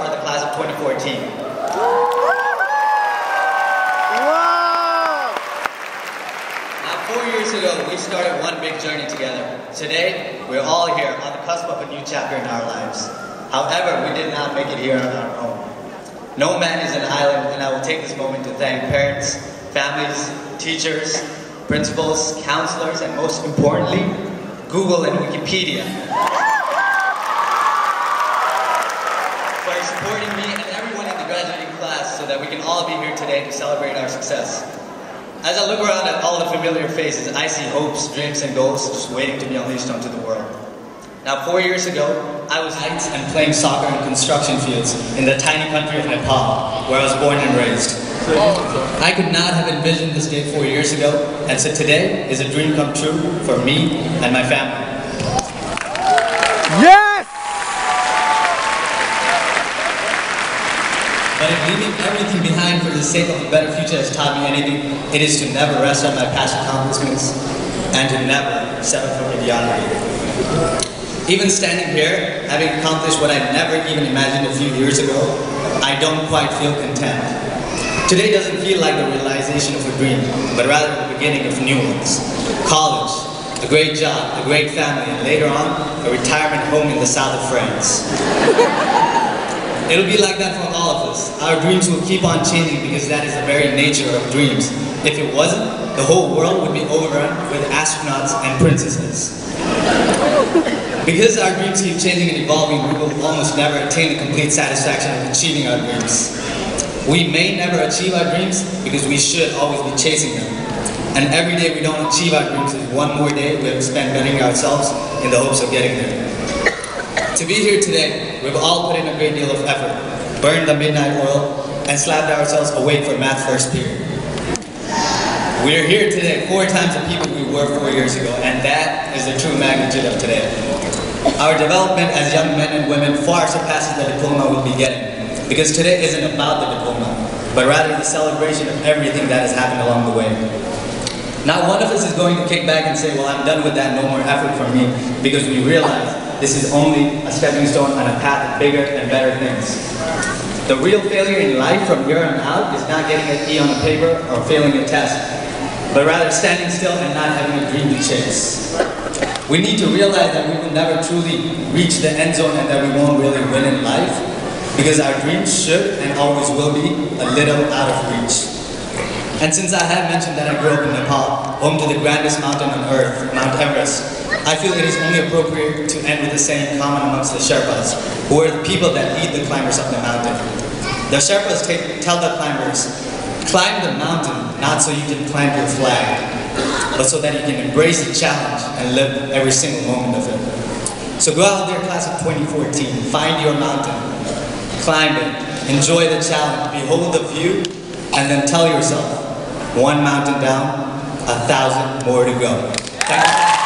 for the class of 2014. Wow! Now, four years ago, we started one big journey together. Today, we're all here on the cusp of a new chapter in our lives. However, we did not make it here on our own. No man is an island, and I will take this moment to thank parents, families, teachers, principals, counselors, and most importantly, Google and Wikipedia for supporting me and everyone in the graduating class so that we can all be here today to celebrate our success. As I look around at all the familiar faces, I see hopes, dreams, and goals just waiting to be unleashed onto the world. Now, four years ago, I was heights and playing soccer in construction fields in the tiny country of Nepal, where I was born and raised. I could not have envisioned this day four years ago, and so today is a dream come true for me and my family. Yes! But if leaving everything behind for the sake of a better future has taught me anything, it is to never rest on my past accomplishments and to never settle for mediocrity. Even standing here, having accomplished what I never even imagined a few years ago, I don't quite feel content. Today doesn't feel like the realization of a dream, but rather the beginning of new ones. College, a great job, a great family, and later on, a retirement home in the south of France. It'll be like that for all of us. Our dreams will keep on changing because that is the very nature of dreams. If it wasn't, the whole world would be overrun with astronauts and princesses. Because our dreams keep changing and evolving, we will almost never attain the complete satisfaction of achieving our dreams. We may never achieve our dreams because we should always be chasing them. And every day we don't achieve our dreams is one more day we have spent bettering ourselves in the hopes of getting there. To be here today, we've all put in a great deal of effort, burned the midnight oil, and slapped ourselves awake for math first period. We are here today four times the people we were four years ago, and that is the true magnitude of today. Our development as young men and women far surpasses the diploma we'll be getting, because today isn't about the diploma, but rather the celebration of everything that has happened along the way. Not one of us is going to kick back and say, well, I'm done with that, no more effort from me, because we realize this is only a stepping stone on a path of bigger and better things. The real failure in life from here on out is not getting an E on a paper or failing a test, but rather standing still and not having a dream to chase. We need to realize that we will never truly reach the end zone and that we won't really win in life, because our dreams should and always will be a little out of reach. And since I have mentioned that I grew up in Nepal, home to the grandest mountain on earth, Mount Everest, I feel it is only appropriate to end with the saying common amongst the Sherpas, who are the people that lead the climbers up the mountain. The Sherpas take, tell the climbers, climb the mountain not so you can plant your flag, but so that you can embrace the challenge and live every single moment of it. So go out there, class of 2014, find your mountain, climb it, enjoy the challenge, behold the view, and then tell yourself, one mountain down, a thousand more to go.